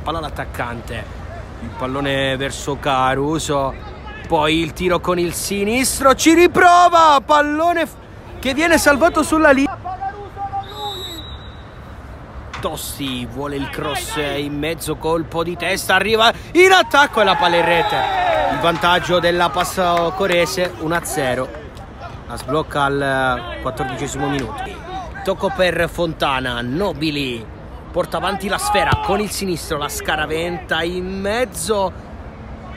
palla all'attaccante. Il pallone verso Caruso. Poi il tiro con il sinistro. Ci riprova. Pallone che viene salvato sulla linea. Tossi vuole il cross in mezzo, colpo di testa, arriva in attacco e la palla in rete. Il vantaggio della Passo Corese 1-0. La sblocca al quattordicesimo minuto. Tocco per Fontana, Nobili porta avanti la sfera con il sinistro, la scaraventa in mezzo.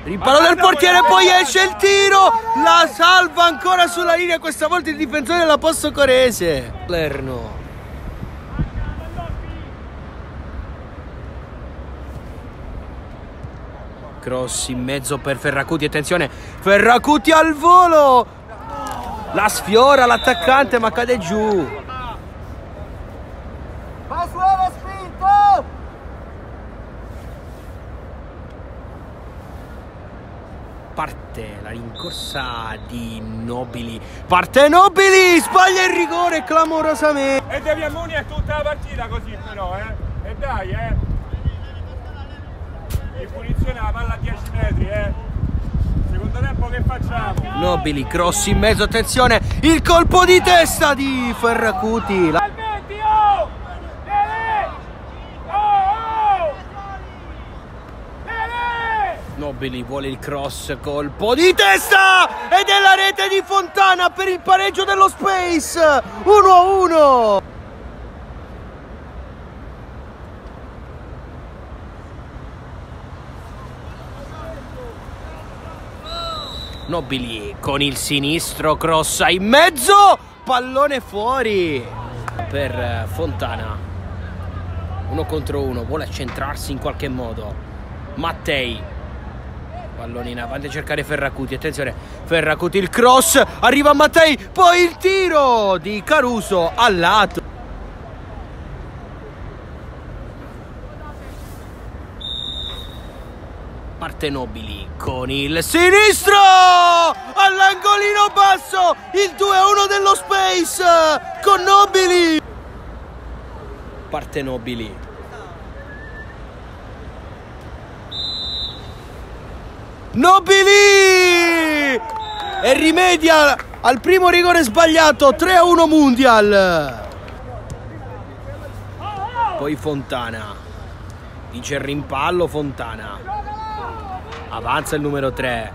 Rimpallo del portiere, poi esce il tiro, la salva ancora sulla linea, questa volta il difensore della Passo Corese. Lerno. Cross in mezzo per Ferracuti, attenzione, Ferracuti al volo! La sfiora l'attaccante ma cade giù. Pasuela Parte la rincorsa di Nobili. Parte Nobili, sbaglia il rigore clamorosamente. E devi è tutta la partita così però, eh. E dai, eh. In punizione la palla a 10 metri, eh. Secondo tempo che facciamo? Nobili, cross in mezzo, attenzione, il colpo di testa di Ferracuti. La- Lele! Nobili vuole il cross, colpo di testa ed è la rete di Fontana per il pareggio dello Space. 1-1. Nobili con il sinistro crossa in mezzo, pallone fuori per Fontana. Uno contro uno, vuole accentrarsi in qualche modo. Mattei Pallone in avanti a cercare Ferracuti. Attenzione, Ferracuti il cross. Arriva Mattei. Poi il tiro di Caruso al lato. Parte Nobili con il sinistro. All'angolino basso. Il 2-1 dello Space. Con Nobili. Parte Nobili. Nobili! E rimedia al primo rigore sbagliato 3-1 Mundial. Poi Fontana. Dice il rimpallo Fontana. Avanza il numero 3.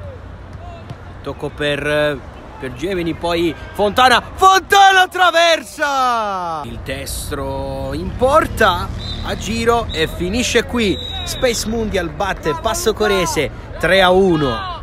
Tocco per, per Gemini, poi Fontana. Fontana attraversa! Il destro in porta a giro e finisce qui. Space Mundial batte Passo Corese 3 a 1.